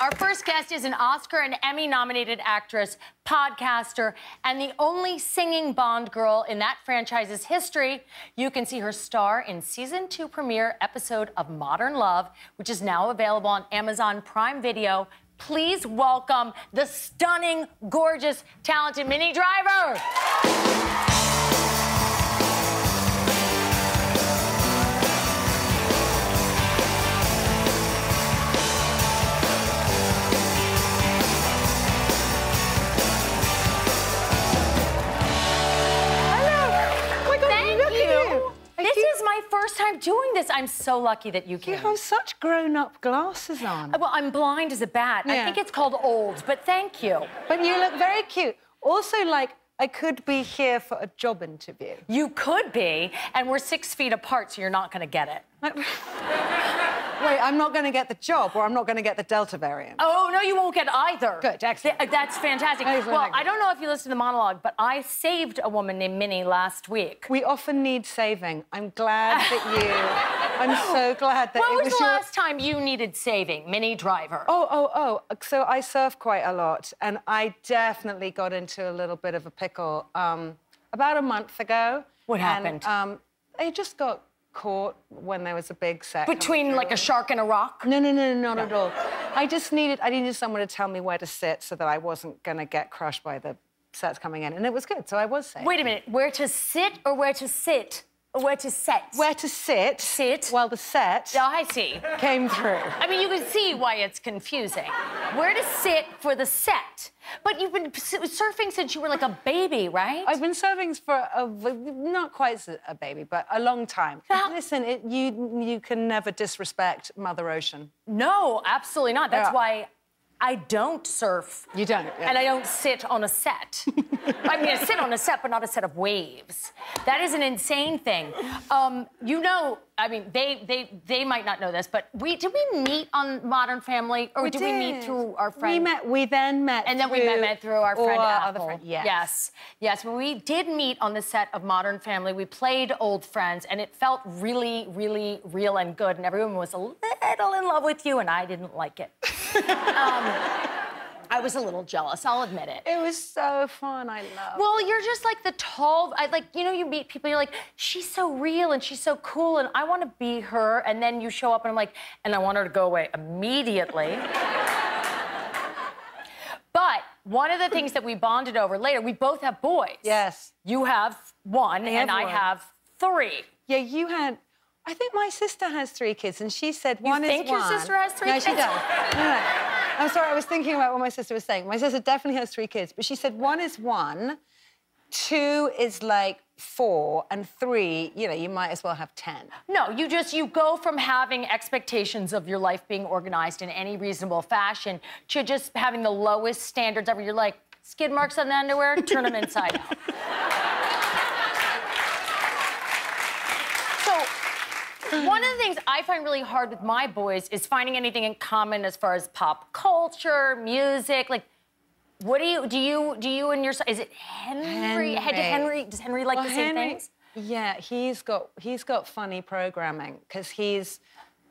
Our first guest is an Oscar and Emmy nominated actress, podcaster, and the only singing Bond girl in that franchise's history. You can see her star in season two premiere episode of Modern Love, which is now available on Amazon Prime Video. Please welcome the stunning, gorgeous, talented Minnie Driver. I'm so lucky that you came. You have such grown-up glasses on. Uh, well, I'm blind as a bat. Yeah. I think it's called old, but thank you. But you look very cute. Also, like, I could be here for a job interview. You could be, and we're six feet apart, so you're not going to get it. Wait, I'm not going to get the job, or I'm not going to get the Delta variant. Oh no, you won't get either. Good, uh, excellent. Th that's fantastic. well, I don't know if you listened to the monologue, but I saved a woman named Minnie last week. We often need saving. I'm glad that you. I'm so glad that when it was, was the your... last time you needed saving, Minnie Driver? Oh, oh, oh. So I surf quite a lot, and I definitely got into a little bit of a pickle um, about a month ago. What happened? And, um, I just got caught when there was a big set. Between like a shark and a rock? No, no, no, not no. at all. I just needed, I needed someone to tell me where to sit so that I wasn't gonna get crushed by the sets coming in, and it was good. So I was safe. Wait a minute, where to sit or where to sit? Where to set? Where to sit. Sit. While the set. Oh, I see. Came through. I mean, you can see why it's confusing. Where to sit for the set. But you've been surfing since you were like a baby, right? I've been surfing for a, not quite a baby, but a long time. Listen, it, you you can never disrespect Mother Ocean. No, absolutely not. That's yeah. why I don't surf. You don't. Yeah. And I don't sit on a set. I mean, I sit on a set, but not a set of waves. That is an insane thing. Um, you know, I mean, they they they might not know this, but we did we meet on Modern Family, or we did, we meet through our friend? We met. We then met. And then we met, met through our friend our Apple. other friend. Yes. Yes. Yes. When we did meet on the set of Modern Family, we played old friends, and it felt really, really real and good, and everyone was a little in love with you, and I didn't like it. um, I was a little jealous. I'll admit it. It was so fun. I love. Well, you're just like the tall. I like you know you meet people. You're like she's so real and she's so cool and I want to be her. And then you show up and I'm like, and I want her to go away immediately. but one of the things that we bonded over later, we both have boys. Yes. You have one I and have I one. have three. Yeah, you had. I think my sister has three kids, and she said you one is one. You think your sister has three no, kids? she does. no. I'm sorry, I was thinking about what my sister was saying. My sister definitely has three kids, but she said one is one, two is like four, and three, you know, you might as well have 10. No, you just, you go from having expectations of your life being organized in any reasonable fashion to just having the lowest standards ever. You're like, skid marks on the underwear, turn them inside out. One of the things I find really hard with my boys is finding anything in common as far as pop culture, music. Like, what do you do? You do you and your is it Henry? Henry. Henry does Henry like well, the same Henry, things? Yeah, he's got he's got funny programming because he's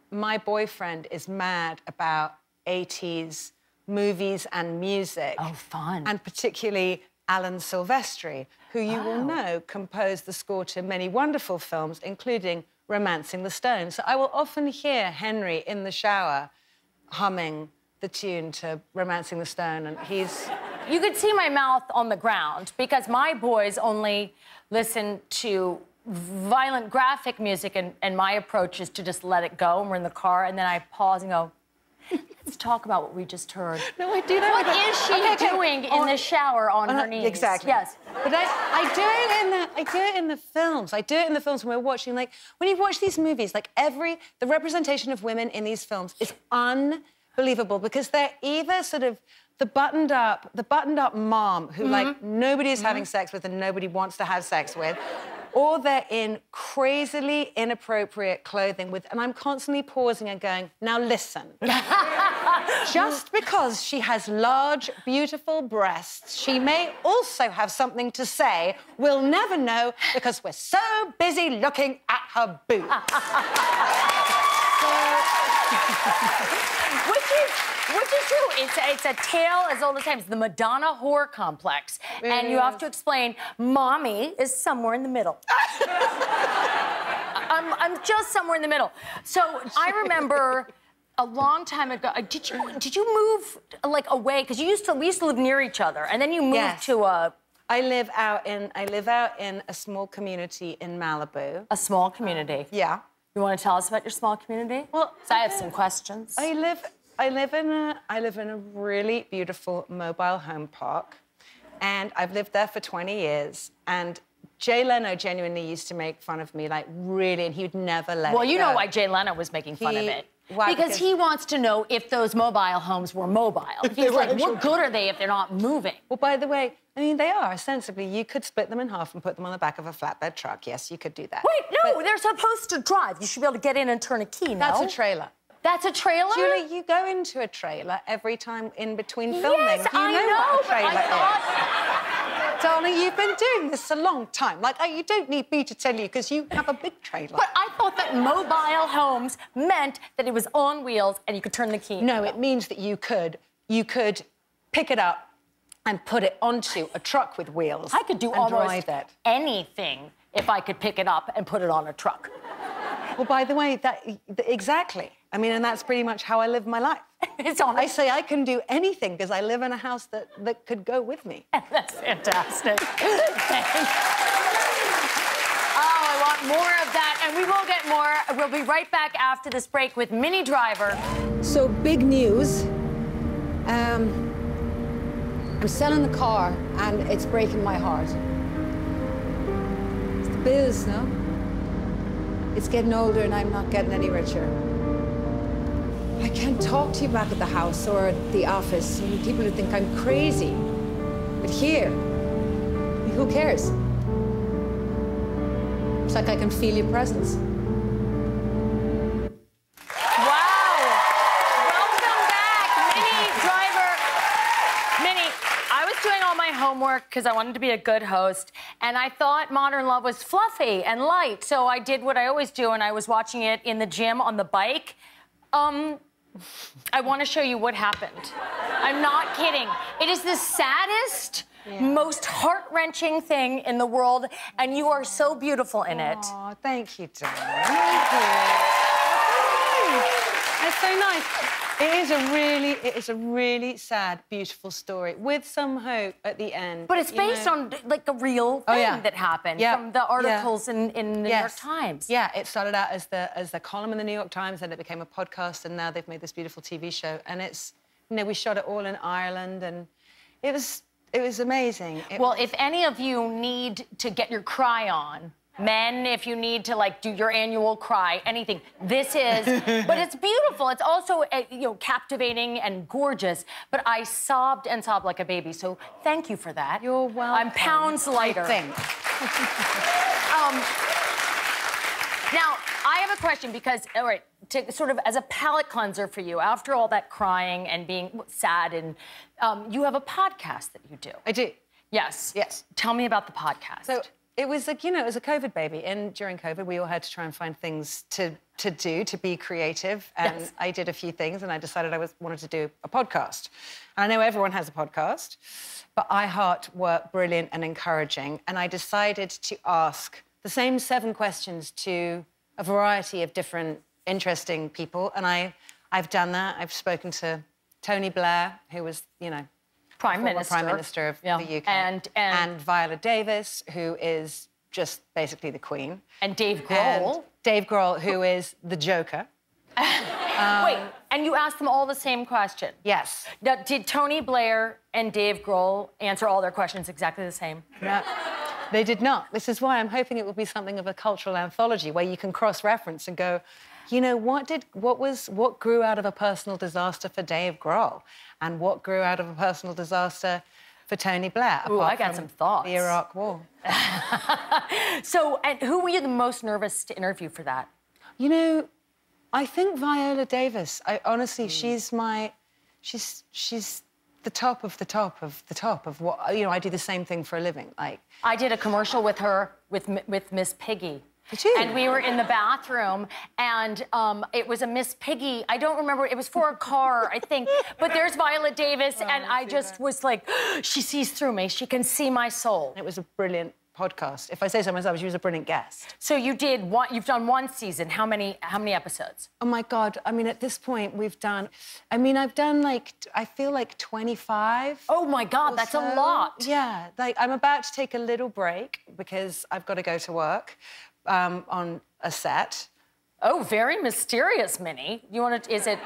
my boyfriend is mad about 80s movies and music. Oh, fun! And particularly Alan Silvestri, who you will know composed the score to many wonderful films, including Romancing the Stone. So I will often hear Henry in the shower humming the tune to Romancing the Stone, and he's. You could see my mouth on the ground because my boys only listen to violent graphic music, and, and my approach is to just let it go. And we're in the car, and then I pause and go, Let's talk about what we just heard. No, I do that. What is she okay, doing okay. in the shower on her knees? Exactly. Yes. But I, I do it in the I do it in the films. I do it in the films when we're watching. Like when you watch these movies, like every the representation of women in these films is unbelievable because they're either sort of the buttoned up, the buttoned up mom who mm -hmm. like nobody is mm -hmm. having sex with and nobody wants to have sex with, or they're in crazily inappropriate clothing with, and I'm constantly pausing and going, now listen. Just because she has large, beautiful breasts, she may also have something to say. We'll never know because we're so busy looking at her boobs. which is which is true. It's a, it's a tale as old as time. It's the Madonna whore complex. It and you have to explain, mommy is somewhere in the middle. I'm, I'm just somewhere in the middle. So I remember a long time ago. uh, Did you did you move like away? Because you used to we used to live near each other, and then you moved Yes. to a I live out in I live out in a small community in Malibu. a small community. Yeah. You want to tell us about your small community? Well, I have some questions. I live I live in a I live in a really beautiful mobile home park. And I've lived there for 20 years. And Jay Leno genuinely used to make fun of me, like really, and he would never let well, you go. know why Jay Leno was making fun of it. Why? Because, Because- he wants to know if those mobile homes were mobile. He's were like, actual- what good are they if they're not moving? Well, by the way, I mean they are ostensibly. You could split them in half and put them on the back of a flatbed truck. Yes, you could do that. Wait, no, But they're supposed to drive. You should be able to get in and turn a key. Now. That's a trailer. That's a trailer. Julie, you go into a trailer every time in between filming. Yes, you I know, know, what a but trailer I is. Darling, you've been doing this a long time. Like, you don't need me to tell you because you have a big trailer. But I thought that mobile homes meant that it was on wheels and you could turn the key. no, it means that you could you could pick it up and put it onto a truck with wheels. I could do almost anything if I could pick it up and put it on a truck. Well, by the way, that exactly. I mean, and that's pretty much how I live my life. It's on. I say I can do anything because I live in a house that, that could go with me. That's fantastic. Oh, I want more of that, and we will get more. We'll be right back after this break with Minnie Driver. So big news. Um, I'm selling the car, and it's breaking my heart. It's the bills, no? It's getting older, and I'm not getting any richer. I can't talk to you back at the house or at the office. People would think I'm crazy. But here, who cares? It's like I can feel your presence. Wow! Welcome back, Minnie Driver. Minnie, I was doing all my homework because I wanted to be a good host, and I thought Modern Love was fluffy and light, so I did what I always do, and I was watching it in the gym on the bike. Um, I want to show you what happened. I'm not kidding. It is the saddest, most heart wrenching thing in the world, and you are so beautiful in it. Oh, thank you, darling. Thank you. That's so nice. It is a really, it is a really sad, beautiful story with some hope at the end. But it's based know. on like a real Oh, thing yeah. that happened Yeah, from the yeah. articles in, in the New York Times. Yeah, it started out as the as the column in the New York Times, and it became a podcast, and now they've made this beautiful TV show. And it's, you know, we shot it all in Ireland, and it was it was amazing. It Well, if any of you need to get your cry on, men, if you need to like do your annual cry, anything, this is. but it's beautiful. It's also uh, you know captivating and gorgeous. But I sobbed and sobbed like a baby. So thank you for that. You're welcome. I'm pounds lighter. Um, now, I have a question because, all right, to sort of as a palate cleanser for you, after all that crying and being sad, and um, you have a podcast that you do. I do. Yes. Yes. Tell me about the podcast. So it was like, you know, it was a COVID baby. And during COVID, we all had to try and find things to, to do, to be creative. And Yes. I did a few things and I decided I was, wanted to do a podcast. And I know everyone has a podcast, but iHeart were brilliant and encouraging. And I decided to ask the same seven questions to a variety of different interesting people. And I, I've done that. I've spoken to Tony Blair, who was, you know, Prime Minister. Prime Minister of Yeah. the UK. And, and, and Viola Davis, who is just basically the queen. and Dave And Grohl. Dave Grohl, who is the Joker. Wait, and you asked them all the same question. Yes. Now, did Tony Blair and Dave Grohl answer all their questions exactly the same? No, they did not. This is why I'm hoping it will be something of a cultural anthology where you can cross-reference and go, you know, what did what was what grew out of a personal disaster for Dave Grohl, and what grew out of a personal disaster for Tony Blair? Ooh, I got some thoughts. The Iraq War. So, and who were you the most nervous to interview for that? You know, I think Viola Davis. I honestly, Hmm. she's my, she's she's the top of the top of the top of what you know. I do the same thing for a living. Like, I did a commercial with her with with Miss Piggy. And we were in the bathroom, and um, it was a Miss Piggy. I don't remember. It was for a car, I think. But there's Viola Davis, Oh, and I just was like, she sees through me. She can see my soul. It was a brilliant podcast. If I say so myself, she was a brilliant guest. So you did one. You've done one season. How many? How many episodes? Oh my God. I mean, at this point, we've done, I mean, I've done like, I feel like 25. Oh my God, that's a lot. Yeah, like I'm about to take a little break because I've got to go to work um, on a set. Oh, very mysterious, Minnie. You want to? Is it?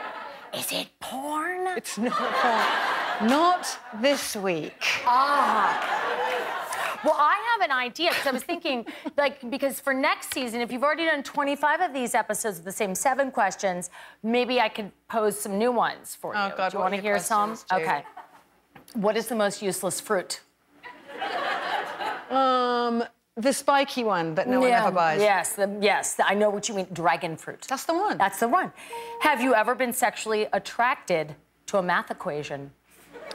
Is it porn? It's not porn. Not this week. Ah. Well, I have an idea because I was thinking, like, because for next season, if you've already done 25 of these episodes of the same seven questions, maybe I could pose some new ones for you. Oh, you. God, Do you want to hear some? Jude? Okay. What is the most useless fruit? Um, the spiky one that no one ever buys. Yes, the, yes. I know what you mean. Dragon fruit. That's the one. That's the one. Have you ever been sexually attracted to a math equation?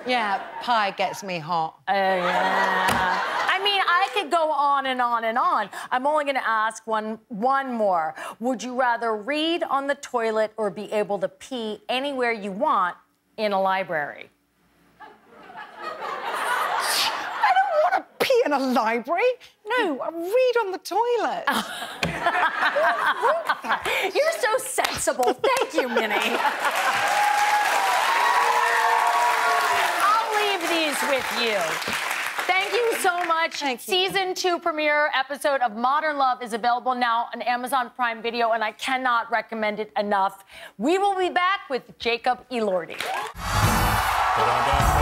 Yeah, pi gets me hot. Uh, yeah. I mean, I could go on and on and on. I'm only going to ask one one more. Would you rather read on the toilet or be able to pee anywhere you want in a library? I don't want to pee in a library. No, I read on the toilet. You're so sensible. Thank you, Minnie. I'll leave these with you. Thank you so much. Thank you. Season two premiere episode of Modern Love is available now on Amazon Prime Video, and I cannot recommend it enough. We will be back with Jacob Elordi. Ba-dum-bum, ba-dum.